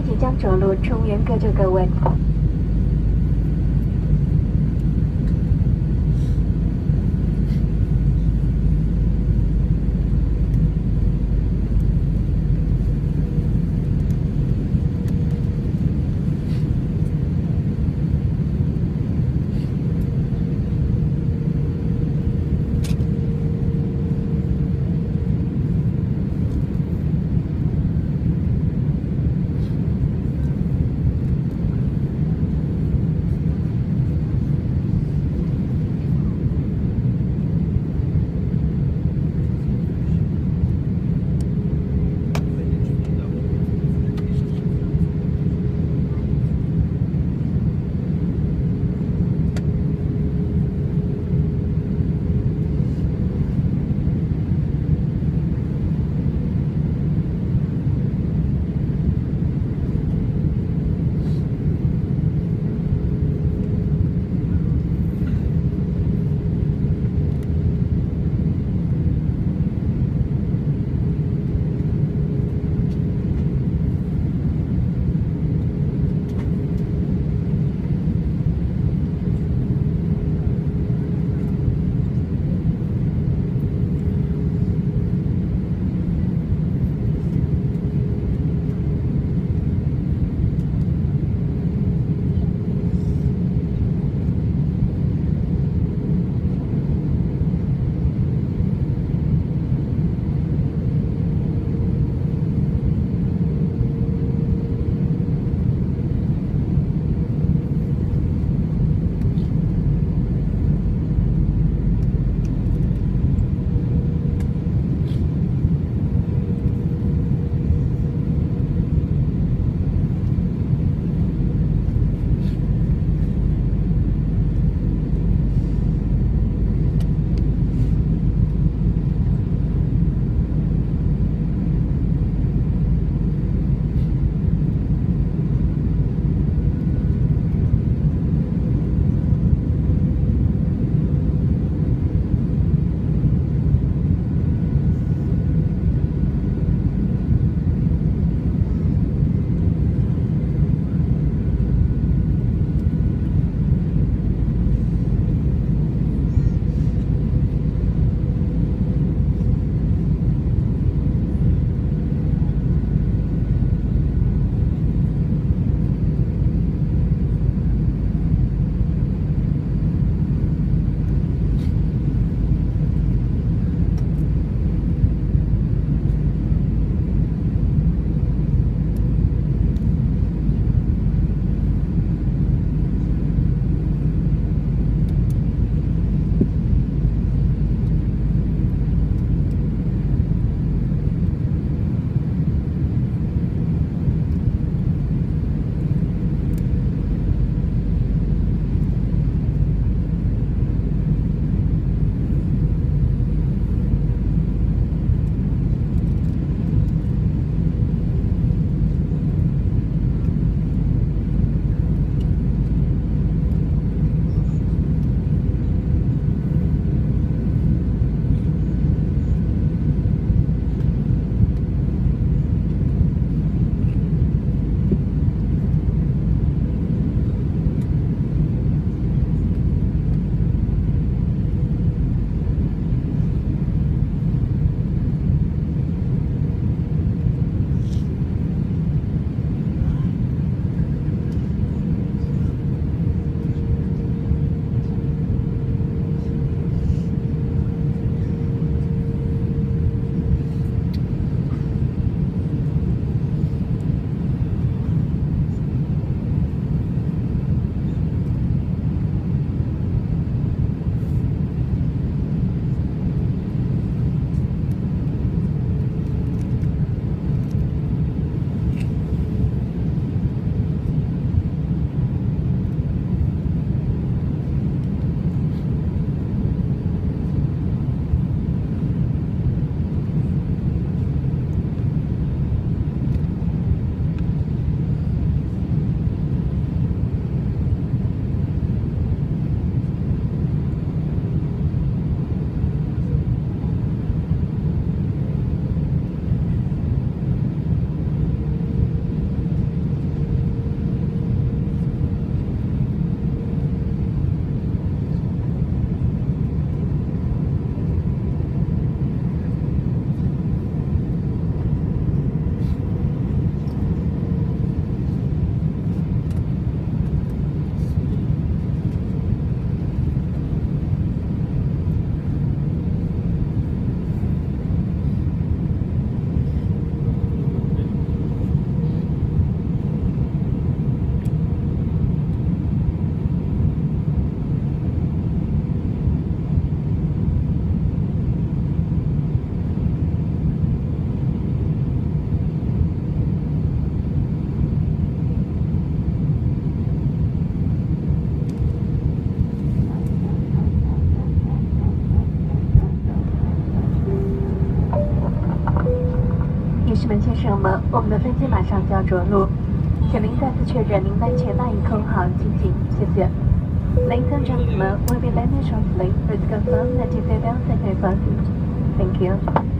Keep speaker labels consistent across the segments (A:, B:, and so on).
A: 即将着陆，乘务员各就各位。生们，我们的飞机马上就要着陆，请您再次确认您班前那一空号机型，谢谢。Ladies and gentlemen, we'll be landing shortly. Please confirm that you sit down safely first. Thank you.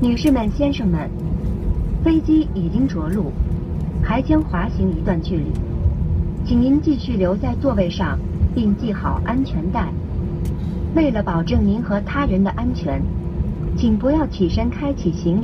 A: 女士们、先生们，飞机已经着陆，还将滑行一段距离，请您继续留在座位上，并系好安全带。为了保证您和他人的安全，请不要起身开启行李。